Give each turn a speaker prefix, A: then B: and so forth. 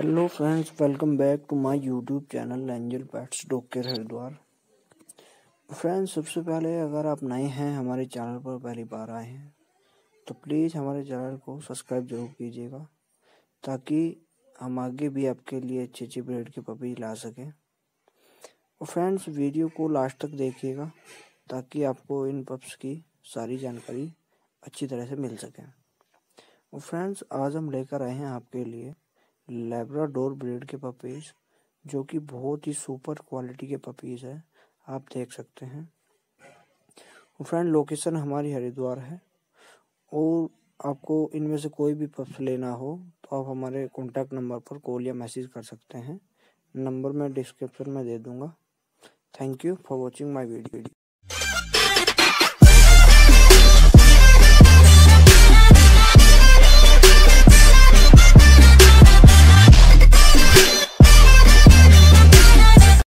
A: Friends welcome back to my YouTube channel angel pets doctor Haridwar friends सबसे पहले अगर आप नए हैं, हमारे चैनल पर पहली बार आए हैं तो प्लीज़ हमारे चैनल को सब्सक्राइब ज़रूर कीजिएगा, ताकि हम आगे भी आपके लिए अच्छे अच्छे ब्रेड के पपी ला सकें। और फ्रेंड्स वीडियो को लास्ट तक देखिएगा, ताकि आपको इन पप्स की सारी जानकारी अच्छी तरह से मिल सके। और फ्रेंड्स आज हम लेकर आए हैं आपके लिए लेब्राडोर ब्रीड के पपीज़ जो कि बहुत ही सुपर क्वालिटी के पपीज़ है, आप देख सकते हैं। फ्रेंड लोकेशन हमारी हरिद्वार है, और आपको इनमें से कोई भी पप्स लेना हो तो आप हमारे कॉन्टैक्ट नंबर पर कॉल या मैसेज कर सकते हैं। नंबर मैं डिस्क्रिप्शन में दे दूँगा। Thank you for watching my video